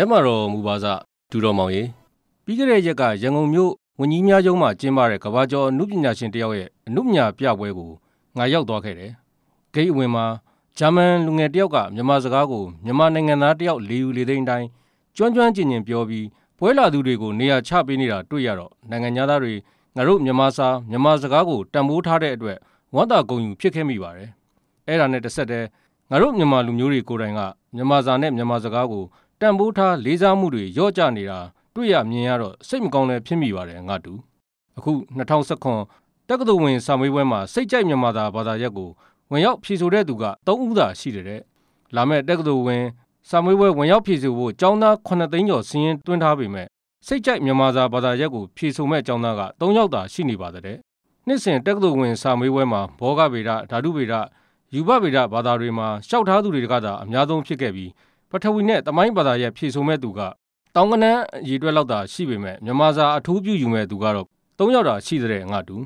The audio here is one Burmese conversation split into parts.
ကျမ်းမာတော်မူပါစဒူတော်မောင်ရေပြီးခဲ့တဲ့ရက်ကရန်ကုန်မြို့ဝန်ကြီးများချုပ်မှကျင်းပတဲ့ကဘာကျော်အမှုပညာရှင်တယောက်ရဲ့အမှုပညာပြပွဲကိုငါရောက်သွားခဲ့တယ်ဂိတ်အဝင်မှာဂျာမန်လူငယ်တယောက်ကမြန်မာစကားကိုမြန်မာနိုင်ငံသားတယောက်လေယူလေသိန်းတိုင်းကျွမ်းကျွမ်းကျင်ကျင်ပြောပြီးပွဲလာသူတွေကိုနေရာချပေးနေတာတွေ့ရတော့နိုင်ငံသားတွေငါတို့မြန်မာစာမြန်မာစကားကိုတန်ဖိုးထားတဲ့အတွက်ဝမ်းသာဂုဏ်ယူဖြစ်ခဲ့မိပါတယ်အဲ့ဒါနဲ့တစ်ဆက်တည်းငါတို့မြန်မာလူမျိုးတွေကိုယ်တိုင်ကမြန်မာစာနဲ့မြန်မာစကားကို တန်ဖိုးထားလေးစားမှုတွေရော့ကျနေတာတွေ့ရမြင်ရတော့စိတ်မကောင်းလည်းဖြစ်မိပါတယ်ငါတူအခု2019တက္ကသိုလ်ဝင်စာမေးပွဲမှာစိတ်ကြိုက်မြန်မာသာဘာသာရပ်ကိုဝင်ရောက်ဖြေဆိုတဲ့သူက3ဦးသာရှိတယ်တဲ့လာမဲ့တက္ကသိုလ်ဝင်စာမေးပွဲဝင်ရောက်ဖြေဆိုဖို့ကျောင်းသား9သိန်းကျော်စီးရင်တွင်းထားပေမဲ့စိတ်ကြိုက်မြန်မာစာဘာသာရပ်ကိုဖြေဆိုမဲ့ကျောင်းသားက3ယောက်သာရှိနေပါတဲ့နှစ်စဉ်တက္ကသိုလ်ဝင်စာမေးပွဲမှာဘောဂဗေဒဓာတုဗေဒယူဘဗေဒဘာသာတွေမှာရှောက်ထားသူတွေကသာအများဆုံးဖြစ်ခဲ့ပြီး ပထဝီနဲ့တမိုင်းဘာသာရဲ့ဖြည့်ဆိုမဲ့သူကတောင်ကနန်းရည်တွက်လောက်သာရှိပေမဲ့မြန်မာစာအထူးပြုယူမဲ့သူကတော့၃ယောက်သာရှိတဲ့ငါတူ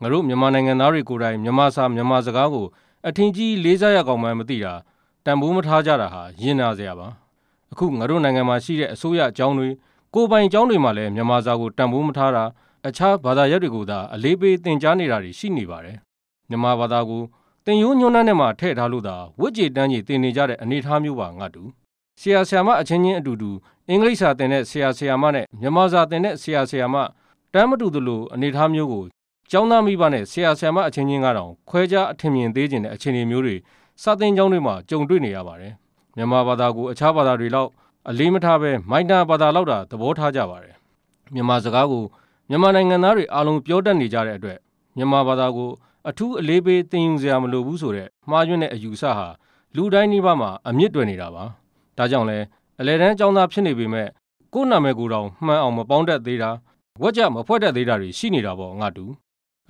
ငါတို့မြန်မာနိုင်ငံသားတွေကိုယ်တိုင်မြန်မာစာမြန်မာစကားကိုအထင်ကြီးလေးစားရကောင်မှမသိတာတန်ဖိုးမထားကြတာဟာရင်နာစရာပါအခုငါတို့နိုင်ငံမှာရှိတဲ့အစိုးရအကြောင်းတွေကိုပိုင်အကြောင်းတွေမှာလည်းမြန်မာစာကိုတန်ဖိုးမထားတာအခြားဘာသာရပ်တွေကိုသာအလေးပေးသင်ကြားနေတာတွေရှိနေပါတယ်မြန်မာဘာသာကိုသင်ရိုးညွှန်းနှန်းထဲမှာထည့်ထားလို့သာဝိကြေတန်းကြီးသင်နေကြတဲ့အနေအထားမျိုးပါငါတူ ဆရာဆရာမအချင်းချင်းအတူတူအင်္ဂလိပ်စာသင်တဲ့ဆရာဆရာမနဲ့မြန်မာစာသင်တဲ့ဆရာဆရာမတမ်းမတူသလိုအနေအထားမျိုးကိုကျောင်းသားမိဘနဲ့ဆရာဆရာမအချင်းချင်းကတော့ခွဲခြားအထင်မြင်သေးခြင်းတဲ့အခြေအနေမျိုးတွေစာသင်ကျောင်းတွေမှာကြုံတွေ့နေရပါတယ်မြန်မာဘာသာကိုအခြားဘာသာတွေလောက်အလေးမထားပဲမိုင်းနာဘာသာလောက်တာသဘောထားကြပါတယ်မြန်မာစကားကိုမြန်မာနိုင်ငံသားတွေအားလုံးပြောတတ်နေကြတဲ့အတွက်မြန်မာဘာသာကိုအထူးအလေးပေးသင်ယူစရာမလိုဘူးဆိုတဲ့မှားယွင်းတဲ့အယူဆဟာလူတိုင်းနှိပါမှာအမြင့်တွယ်နေတာပါ ဒါကြောင့်လဲအလဲတန်းចောင်းသားဖြစ်နေပေမဲ့ကိုယ်နာမည်ကိုယ်တော်မှန်အောင်မပေါင်းတတ်သေးတာဝက်ကြမဖွဲ့တတ်သေးတာတွေရှိနေတာပေါ့ငါတူ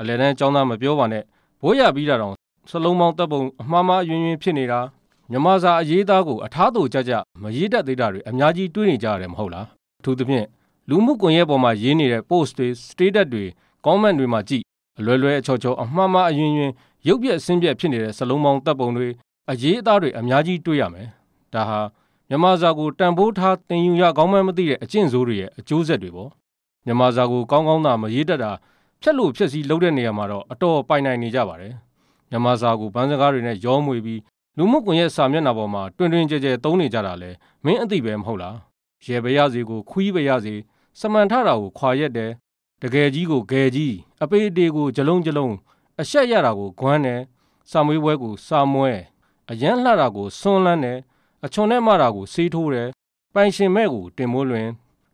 အလဲတန်းចောင်းသားမပြောပါနဲ့ဘိုးရပြီးတာတော့စလုံးပေါင်းတပ်ပုံအမှားမှားယွင်းယွင်းဖြစ်နေတာမြမစာအရေးသားကိုအထားတူကြကြမရေးတတ်သေးတာတွေအများကြီးတွေးနေကြရတယ်မဟုတ်လားအထူးသဖြင့်လူမှုကွန်ရက်ပေါ်မှာရေးနေတဲ့ post တွေ status တွေ comment တွေမှာကြည့်အလွယ်လွယ်အချော်ချော်အမှားမှားအယွင်းယွင်းရုပ်ပြက်ဆင်းပြက်ဖြစ်နေတဲ့စလုံးပေါင်းတပ်ပုံတွေအရေးအသားတွေအများကြီးတွေးရမယ်ဒါဟာ မြန်မာစာကိုတန်ဖိုးထားသင်ယူရကောင်းမှမသိတဲ့အကျင့်ဆိုးတွေရဲ့အကျိုးဆက်တွေပေါ့မြန်မာစာကိုကောင်းကောင်းသာမရေးတတ်တာဖြက်လို့ဖြက်စီးလုပ်တဲ့နေရာမှာတော့အတော်ပိုင်နိုင်နေကြပါတယ်မြန်မာစာကိုဗန်းစကားတွေနဲ့ရောမွေပြီးလူမှုကွန်ရက်စာမျက်နှာပေါ်မှာတွင်တွင်ကြဲကြဲသုံးနေကြတာလဲမင်းအသိပဲမဟုတ်လားရေပရစီကိုခွီးပရစီစမန်ထတာကိုခွာရက်တယ်တကယ်ကြီးကိုဂယ်ကြီးအပေအတေကိုဂျလုံးဂျလုံးအဆက်ရတာကိုဂွမ်းတယ်စာမွေးပွဲကိုစာမွဲအရန်လှတာကိုဆွန်းလန်းတယ် အချွန်နဲ့မတာကိုစေးထိုးတယ်ပိုင်ရှင်မဲ့ကိုတင်မိုးလွင်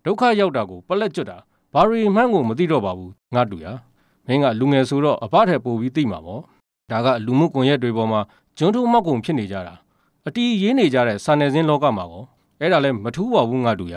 ဒုက္ခရောက်တာကိုပလက်ကျွတ်တာဘာရီမှန်းကိုမသိတော့ပါဘူးငါတူရမင်းကလူငယ်ဆိုတော့အဖထဲပို့ပြီးသိမှာပေါ့ဒါကလူမှုကွန်ရက်တွေပေါ်မှာကျွန်းထိုးမောက်ကုန်ဖြစ်နေကြတာအတီးရေးနေကြတဲ့စာနယ်ဇင်းလောကမှာကောအဲ့ဒါလည်းမထူးပါဘူးငါတူရ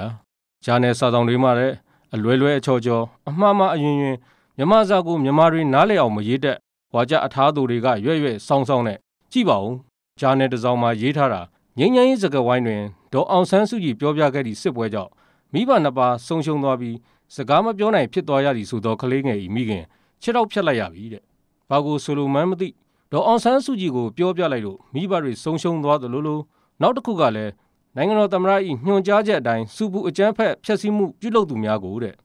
ဂျာနယ်စာဆောင်တွေမှာလည်းအလွယ်လွယ်အချော်ချော်အမှားမှားအယွင်ယွင်မြမစာကိုမြမတွေနားလည်အောင်မရေးတတ်ဝါကြအထားသူတွေကရွဲ့ရွဲ့ဆောင်းဆောင်းနဲ့ကြည့်ပါဦးဂျာနယ်တစ်စောင်မှာရေးထားတာ ငင်းငင်းရေးစကားဝိုင်းတွင်ဒေါ်အောင်ဆန်းစုကြည်ပြောပြခဲ့သည့်စစ်ပွဲကြောင့်မိဘနှစ်ပါးဆုံးရှုံးသွားပြီးစကားမပြောနိုင်ဖြစ်သွားရသည်ဆိုသောကလေးငယ်၏မိခင်ခြေထောက်ဖြတ်လိုက်ရပြီတဲ့။ဘာကိုဆိုလိုမှန်းမသိဒေါ်အောင်ဆန်းစုကြည်ကိုပြောပြလိုက်လို့မိဘတွေဆုံးရှုံးသွားသလိုလိုနောက်တစ်ခုကလည်းနိုင်ငံတော်သမ္မတ၏ညွှန်ကြားချက်အတိုင်းစုပူအကြမ်းဖက်ဖျက်ဆီးမှုပြုလုပ်သူများကိုတဲ့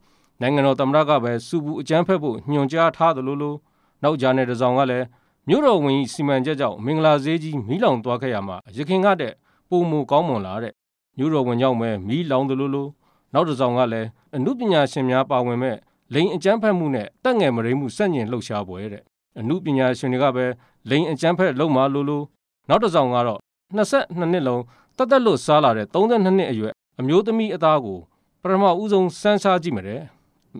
နိုင်ငံတော်သမ္မတကပဲစုပူအကြမ်းဖက်ဖို့ညွှန်ကြားထားသလိုလိုနောက်ကြားနယ်တစ်စောင်ကလည်း မြို့တော်ဝင်စီမံချက်ကြောင့်မင်္ဂလာဈေးကြီးမီးလောင်သွားခဲ့ရမှာရခင်ကတဲ့ပုံမူကောင်းမွန်လာတဲ့မြို့တော်ဝင်ကြောင့်ပဲမီးလောင်တယ်လို့လို့နောက်တစ်ဆောင်ကလည်းအမှုပညာရှင်များပါဝင်မဲ့လိန်အကျန်းဖက်မှုနဲ့တက်ငယ်မရိမှုစက်ညင်လှုပ်ရှားပွဲတဲ့အမှုပညာရှင်တွေကပဲလိန်အကျန်းဖက်လုံမာလို့လို့နောက်တစ်ဆောင်ကတော့22နှစ်လုံးတတ်တက်လို့စားလာတဲ့32နှစ်အရွယ်အမျိုးသမီးအသားကိုပထမဦးဆုံးစမ်းစားကြည့်မယ်တဲ့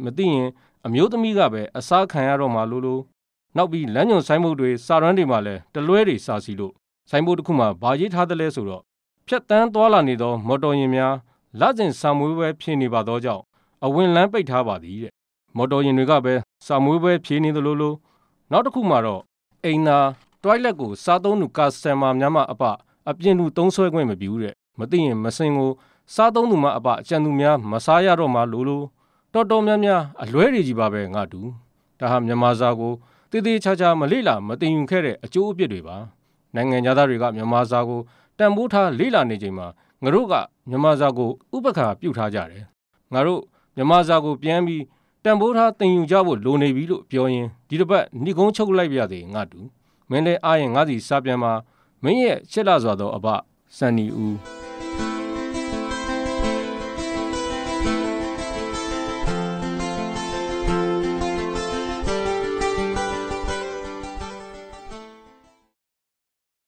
မသိရင်အမျိုးသမီးကပဲအစားခံရတော့မှလို့လို့ နောက်ပြီးလမ်းညွန်ဆိုင်မှုတွေစာရန်တွေမှာလည်းတလွဲတွေစာစီလို့ဆိုင်ဘုတ်တစ်ခုမှာဗာရေးထားတယ်လဲဆိုတော့ဖြတ်တန်းသွားလာနေသော မော်တော်ယာဉ်များလစဉ်စာမွေးပွဲဖြစ်နေပါသောကြောင့်အဝင်လန်းပိတ်ထားပါသည်တဲ့မော်တော်ယာဉ်တွေကပဲစာမွေးပွဲဖြစ်နေသလိုလိုနောက်တစ်ခုမှာတော့အိမ်သာတွိုက်လက်ကိုစားသုံးသူကာစတမာများမှအပအပြင်းသူသုံးဆွဲခွင့်မပြုတဲ့မသိရင်မစင်ကိုစားသုံးသူမှအပအကြံသူများမစားရတော့မှလိုလိုတော်တော်များများအလွဲတွေကြီးပါပဲငါတူဒါဟာမြန်မာစာကို တည်တည်ချာချာမလေ့လာမသိယူခဲ့တဲ့အကျိုးအပြစ်တွေပါနိုင်ငံသားတွေကမြန်မာစာကိုတန်ဖိုးထားလေ့လာနေချိန်မှာငါတို့ကမြန်မာစာကိုဥပက္ခာပြုတ်ထားကြတယ်ငါတို့မြန်မာစာကိုပြန်ပြီးတန်ဖိုးထားသင်ယူကြဖို့လိုနေပြီလို့ပြောရင်ဒီတစ်ပတ်ဏိကုံးချုပ်လိုက်ပြသေးငါတူမင်းလည်းအားရင်ငါစီစာပြန်မှာမင်းရဲ့ချစ်လာစွာသောအဘစန်နီဦး